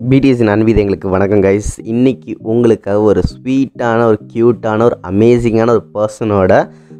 BDS அன்பீது எங்களுக்கு வணக்கம் guys இன்றைக்கி உங்களுக்காக ஒரு ஸ்வீட்டான ஒரு க்யூட்டான ஒரு அமேசிங்கான ஒரு பர்சனோட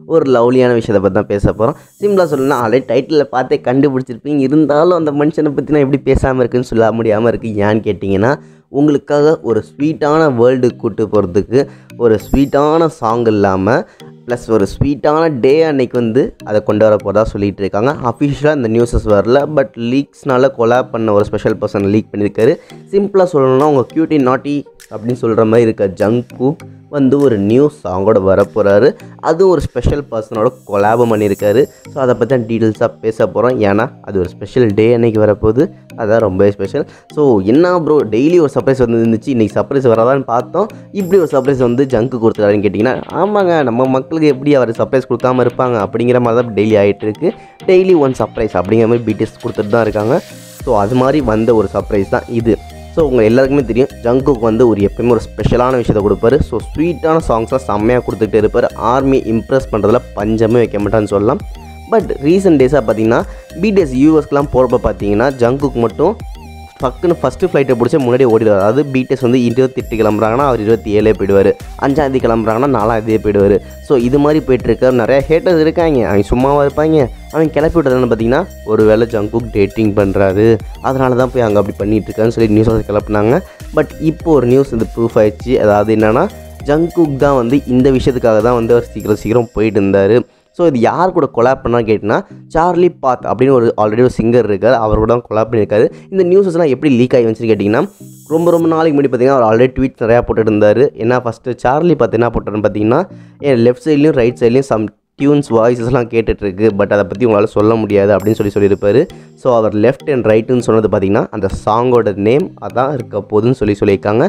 ஒரு லவ்லியான விஷயத்தை பற்றி தான் பேச போகிறோம் சிம்பிளாக சொல்லணும்னா ஆல்ரெடி டைட்டிலில் பார்த்தே கண்டுபிடிச்சிருப்பீங்க. இருந்தாலும் அந்த மனுஷனை பற்றி நான் எப்படி பேசாமல் இருக்குன்னு சொல்ல முடியாமல் இருக்குது ஏன்னு கேட்டிங்கன்னா உங்களுக்காக ஒரு ஸ்வீட்டான வேர்ல்டு கூட்டு போகிறதுக்கு ஒரு ஸ்வீட்டான சாங் இல்லாமல் ப்ளஸ் ஒரு ஸ்வீட்டான டே அன்னைக்கு வந்து அதை கொண்டு வர போகிறதா சொல்லிகிட்டு இருக்காங்க. அஃபிஷியலாக இந்த நியூஸஸ் வரல பட் லீக்ஸ்னால கொலாப் பண்ண ஒரு ஸ்பெஷல் பர்சன் லீக் பண்ணியிருக்காரு சிம்பிளாக சொல்லணும்னா உங்கள் கியூட்டி நாட்டி அப்படின்னு சொல்கிற மாதிரி இருக்க ஜங்குக் வந்து ஒரு நியூ சாங்கோட வரப்போகிறாரு அதுவும் ஒரு ஸ்பெஷல் பர்சனோட கொலாபம் பண்ணியிருக்காரு. ஸோ அதை பற்றி தான் டீட்டெயில்ஸாக பேச போகிறோம் ஏன்னா அது ஒரு ஸ்பெஷல் டே அன்னைக்கு வரப்போகுது. அதான் ரொம்பவே ஸ்பெஷல் ஸோ என்ன ப்ரோ டெய்லி ஒரு சர்ப்ரைஸ் வந்து இருந்துச்சு? இன்றைக்கி சர்ப்ரைஸ் வராதான்னு பார்த்தோம். இப்படி ஒரு சர்ப்ரைஸ் வந்து ஜங்க்கு கொடுத்துருக்காருன்னு கேட்டிங்கன்னா ஆமாங்க நம்ம மக்களுக்கு எப்படி அவர் சர்ப்ரைஸ் கொடுக்காம இருப்பாங்க? அப்படிங்கிற மாதிரி தான் டெய்லி ஆகிட்டு இருக்குது டெய்லி ஒன் சர்ப்ரைஸ் அப்படிங்கிற மாதிரி பிடிஎஸ் கொடுத்துட்டு தான் இருக்காங்க. ஸோ அது மாதிரி வந்த ஒரு சர்ப்ரைஸ் தான் இது. ஸோ உங்கள் எல்லாருக்குமே தெரியும் ஜங்குக்கு வந்து ஒரு எப்பயுமே ஒரு ஸ்பெஷலான விஷயத்தை கொடுப்பாரு. ஸோ ஸ்வீட்டான சாங்ஸ்லாம் செம்மையாக கொடுத்துட்டே இருப்பார். ஆர்மி இம்ப்ரெஸ் பண்ணுறதுல பஞ்சமே வைக்க மாட்டான்னு சொல்லலாம். பட் ரீசெண்ட் டேஸாக பார்த்தீங்கன்னா பிடிஎஸ் யூஎஸ்க்குலாம் போகிறப்ப பார்த்தீங்கன்னா ஜங்குக்கு மட்டும் டக்குன்னு ஃபஸ்ட்டு ஃப்ளைட்டை பிடிச்சி முன்னாடி ஓடிடுவார். அதாவது பிடிஎஸ் வந்து இருபத்தெட்டு கிளம்புறாங்கன்னா அவர் இருபத்தி ஏழே போயிடுவார். அஞ்சாந்தேதி கிளம்புறாங்கன்னா நாலாந்தேதி போயிடுவார். ஸோ இது மாதிரி போயிட்டுருக்க நிறைய ஹேட்டர்ஸ் இருக்காங்க. அவங்க சும்மாவாக இருப்பாங்க. அவன் கிளப்பி விட்டதுன்னு பார்த்தீங்கன்னா ஒரு வேளை ஜங்குக் டேட்டிங் பண்ணுறாரு அதனால தான் போய் அங்கே அப்படி பண்ணிட்டு இருக்கான்னு சொல்லி நியூஸ் வந்து கிளப்புனாங்க. பட் இப்போ ஒரு நியூஸ் வந்து ப்ரூஃப் ஆயிடுச்சு. அதாவது என்னென்னா ஜங்குக் தான் வந்து இந்த விஷயத்துக்காக தான் வந்து அவர் சீக்கிரம் சீக்கிரம் போயிட்டு இருந்தார். ஸோ இது யார் கூட கொலாப் பண்ணான்னு கேட்டிங்கன்னா சார்லி பாத் அப்படின்னு ஒரு ஆல்ரெடி ஒரு சிங்கர் இருக்கார். அவர் கூட தான் கொலாப் பண்ணியிருக்காரு. இந்த நியூஸஸ்லாம் எப்படி லீக் ஆகி வந்துச்சுன்னு கேட்டிங்கன்னா ரொம்ப ரொம்ப நாளைக்கு முன்னாடி பார்த்தீங்கன்னா அவர் ஆல்ரெடி ட்வீட் நிறையா போட்டுட்டு இருந்தார் என்ன ஃபஸ்ட்டு சார்லி பார்த்து என்ன போட்டாருன்னு பார்த்தீங்கன்னா என் லெஃப்ட் சைட்லேயும் ரைட் சைட்லேயும் சம் டியூன்ஸ் வாய்ஸஸ்லாம் கேட்டுட்ருக்கு பட் அதை பற்றி உங்களால் சொல்ல முடியாது அப்படின்னு சொல்லி சொல்லியிருப்பார். ஸோ அவர் லெஃப்ட் அண்ட் ரைட்டுன்னு சொன்னது பார்த்திங்கன்னா அந்த சாங்கோட நேம் அதான் இருக்க போதுன்னு சொல்லி சொல்லியிருக்காங்க.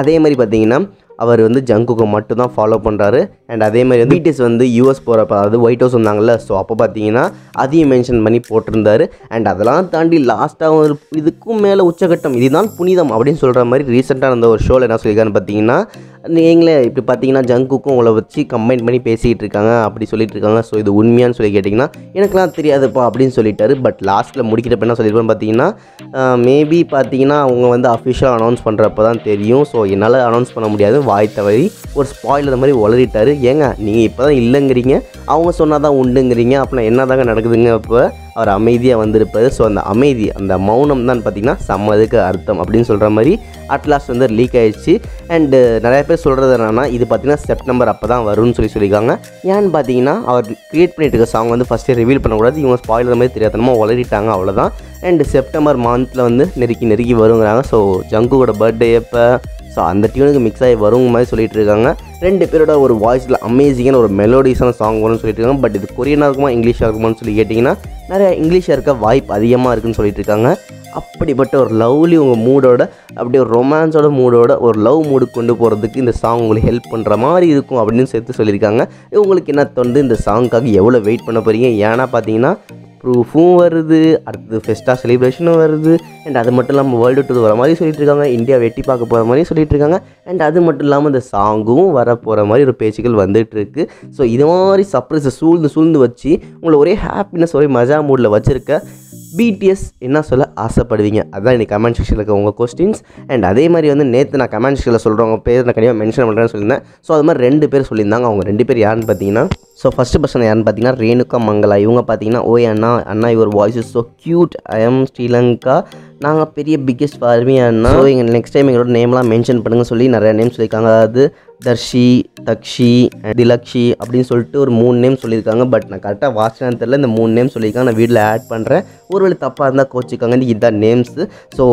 அதே மாதிரி பார்த்தீங்கன்னா அவர் வந்து ஜங்குக்கு மட்டும் தான் ஃபாலோ பண்ணுறாரு அண்ட் அதே மாதிரி வந்து பிடிஎஸ் வந்து யூஎஸ் போகிறப்ப அதாவது ஒயிட் ஹவுஸ் வந்தாங்கல்ல ஸோ அப்போ பார்த்தீங்கன்னா அதையும் மென்ஷன் பண்ணி போட்டிருந்தாரு. அண்ட் அதெல்லாம் தாண்டி லாஸ்ட்டாக ஒரு இதுக்கும் மேலே உச்சகட்டம். இதுதான் புனிதம் அப்படின்னு சொல்கிற மாதிரி ரீசெண்டாக அந்த ஒரு ஷோவில் என்ன சொல்லியிருக்காருன்னு பார்த்தீங்கன்னா நீங்களே இப்படி பார்த்தீங்கன்னா ஜங்குக்கும் உங்களை வச்சு கம்பைன் பண்ணி பேசிகிட்டு இருக்காங்க அப்படி சொல்லிட்டு இருக்காங்க. ஸோ இது உண்மையான்னு சொல்லி கேட்டிங்கன்னா எனக்குலாம் தெரியாதுப்பா அப்படின்னு சொல்லிட்டாரு. பட் லாஸ்ட்டில் முடிக்கிறப்ப என்ன சொல்லியிருப்பேன்னு பார்த்தீங்கன்னா மேபி பார்த்தீங்கன்னா அவங்க வந்து அஃபிஷியலாக அனௌன்ஸ் பண்ணுறப்ப தான் தெரியும். ஸோ என்னால் அனௌன்ஸ் பண்ண முடியாது. வாய் தவறி ஒரு ஸ்பாயில் மாதிரி உளறிட்டார். ஏங்க நீங்கள் இப்போ தான் இல்லைங்கிறீங்க? அவங்க சொன்னால் தான் உண்டுங்கிறீங்க. அப்படின்னா என்ன தாங்க நடக்குதுங்க இப்போ அவர் அமைதியாக வந்திருப்பார். ஸோ அந்த அமைதி அந்த மௌனம் தான் பார்த்தீங்கன்னா சம்மதுக்கு அர்த்தம் அப்படின்னு சொல்கிற மாதிரி அட்லாஸ்ட் வந்து லீக் ஆயிடுச்சு. அண்டு நிறைய பேர் சொல்கிறது என்னென்னா இது பார்த்திங்கன்னா செப்டம்பர் அப்போ தான் வரும்னு சொல்லி சொல்லியிருக்காங்க. ஏன்னு பார்த்தீங்கன்னா அவர் க்ரியேட் பண்ணிட்டு இருக்க சாங் வந்து ஃபஸ்ட்டே ரிவீல் பண்ணக்கூடாது. இவங்க ஸ்பாயிலர் மாதிரி தெரியாதனமாக உளறிட்டாங்க அவ்வளோதான் அண்டு செப்டம்பர் மந்தில் வந்து நெருக்கி நெருக்கி வருங்கிறாங்க. ஸோ ஜங்குவோட பர்த்டே எப்போ ஸோ அந்த டியூனுக்கு மிக்ஸ் ஆகி வருங்க மாதிரி சொல்லிட்டு இருக்காங்க ரெண்டு பேரோட ஒரு வாய்ஸில் அமேசிங்கான ஒரு மெலோடிஸான சாங் வரும்னு சொல்லிட்டு இருக்காங்க பட் இது கொரியனாக இருக்குமா இங்கிலீஷாக இருக்குமான்னு சொல்லி கேட்டிங்கன்னா நிறைய இங்கிலீஷாக இருக்க வாய்ப்பு அதிகமாக இருக்குன்னு சொல்லிட்டு இருக்காங்க அப்படிப்பட்ட ஒரு லவ்லி உங்கள் மூடோட அப்படியே ஒரு ரொமான்ஸோட மூடோட ஒரு லவ் மூடு கொண்டு போகிறதுக்கு இந்த சாங் உங்களுக்கு ஹெல்ப் பண்ணுற மாதிரி இருக்கும் அப்படின்னு சேர்த்து சொல்லியிருக்காங்க. உங்களுக்கு என்ன தோணுது? இந்த சாங்க்காக எவ்வளோ வெயிட் பண்ண போகிறீங்க ஏன்னா பார்த்தீங்கன்னா ப்ரூஃபும் வருது அடுத்தது ஃபெஸ்டாக செலிப்ரேஷனும் வருது. அண்ட் அது மட்டும் இல்லாமல் வேர்ல்டு டூர் வர மாதிரி சொல்லிட்டு இருக்காங்க இந்தியா வெட்டி பார்க்க போகிற மாதிரி சொல்லிட்டு இருக்காங்க அண்ட் அது மட்டும் இல்லாமல் இந்த சாங்கும் வர போகிற மாதிரி ஒரு பேச்சுக்கள் வந்துட்டு இருக்கு ஸோ இது மாதிரி சர்ப்ரைஸை சூழ்ந்து சூழ்ந்து வச்சு உங்களை ஒரே ஹாப்பினஸ் ஒரே மஜா மூடில் வச்சுருக்க பிடிஎஸ் என்ன சொல்ல ஆசைப்படுவீங்க? அதான் இன்றைக்கி கமெண்ட் செக்ஷனில் இருக்க உங்கள் கொஸ்டின்ஸ் அண்ட் அதே மாதிரி வந்து நேற்று நான் கமெண்ட் செக்ஷனில் சொல்கிறவங்க பேர் நான் கண்டிப்பாக மென்ஷன் பண்ணுறேன்னு சொல்லியிருந்தேன். ஸோ அது மாதிரி ரெண்டு பேர் சொல்லியிருந்தாங்க. அவங்க ரெண்டு பேர் யாருன்னு பார்த்தீங்கன்னா ஸோ ஃபஸ்ட்டு பர்சன் யாருன்னு பார்த்தீங்கன்னா ரேணுகா மங்களா. இவங்க பார்த்தீங்கன்னா ஓய் அண்ணா அண்ணா your voice is so cute I am Sri Lanka நாங்கள் பெரிய பிக்கெஸ்ட் ஃபார்மி ஸோ எங்கள் நெக்ஸ்ட் டைம் எங்களோட நேம்லாம் மென்ஷன் பண்ணுங்க சொல்லி நிறைய நேம் சொல்லியிருக்காங்க. அதாவது தர்ஷி தக்ஷி திலக்ஷி அப்படின்னு சொல்லிட்டு ஒரு மூணு நேம் சொல்லியிருக்காங்க. பட் நான் கரெக்டாக வாசினான்னு தெரியல. இந்த மூணு நேம் சொல்லியிருக்காங்க. நான் வீட்டில் ஆட் பண்ணுறேன் ஒருவேளை தப்பாக இருந்தால் கோச்சிக்காங்க. இதுதான் names so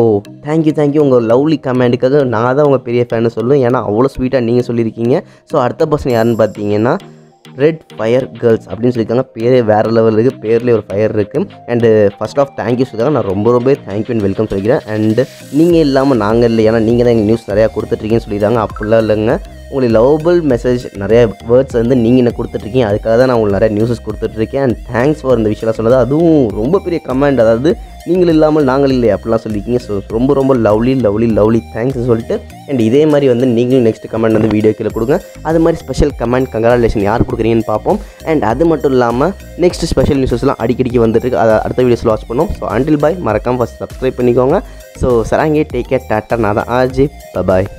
thank you thank you உங்கள் லவ்லி கமெண்ட்டுக்காக நான் தான் உங்கள் பெரிய ஃபேனு சொல்லுவேன். ஏன்னா அவ்வளோ ஸ்வீட்டாக நீங்கள் சொல்லியிருக்கீங்க. ஸோ அடுத்த பர்சன் யாருன்னு பார்த்தீங்கன்னா ரெட் ஃபயர் கேர்ள்ஸ் அப்படின்னு சொல்லியிருக்காங்க. பேரே வேறு லெவல் இருக்குது பேர்லேயே ஒரு ஃபயர் இருக்குது அண்டு ஃபர்ஸ்ட் ஆஃப் தேங்க்யூ சொல்லியிருக்காங்க நான் ரொம்ப ரொம்ப தேங்க்யூ அண்ட் வெல்கம் சொல்லிக்கிறேன். அண்டு நீங்கள் இல்லாமல் நாங்கள் இல்லை. ஏன்னா நீங்கள் தான் எங்கள் நியூஸ் நிறையா கொடுத்துட்ருக்கீங்கன்னு சொல்லியிருக்காங்க. அப்படிலாம் இல்லைங்க. உங்களுக்கு லவபிள் மெசேஜ் நிறைய வேர்ட்ஸ் வந்து நீங்கள் என்ன கொடுத்துட்ருக்கீங்க அதுக்காக தான் நான் உங்களுக்கு நிறைய நியூஸஸ் கொடுத்துட்ருக்கேன் அண்ட் தேங்க்ஸ் ஃபார் இந்த விஷயம்லாம் சொன்னது. அதுவும் ரொம்ப பெரிய கமெண்ட் அதாவது நீங்கள் இல்லாமல் நாங்கள் இல்லை அப்படிலாம் சொல்லியிருக்கீங்க. ஸோ ரொம்ப ரொம்ப லவ்லி லவ்லி லவ்லி தேங்க்ஸ் சொல்லிட்டு அண்ட் இதே மாதிரி வந்து நீங்களும் நெக்ஸ்ட் கமெண்ட் வந்து வீடியோ கீழே கொடுங்க. அது மாதிரி ஸ்பெஷல் கமெண்ட் கங்கராலேஷன் யார் கொடுக்குறீங்கன்னு பார்ப்போம். அண்ட் அது மட்டும் இல்லாமல் நெக்ஸ்ட் ஸ்பெஷல் நியூஸஸ்லாம் அடிக்கடிக்கு வந்துட்டு அதை அடுத்த வீடியோஸ் வாட்ச் பண்ணுவோம். ஸோ அண்டில் பாய் மறக்காமல் ஃபஸ்ட் சப்ஸ்கிரைப் பண்ணிக்கோங்க. ஸோ சராங்கே டேக் கேர் டாட்டா நான் தான் ஆஜி பபாய்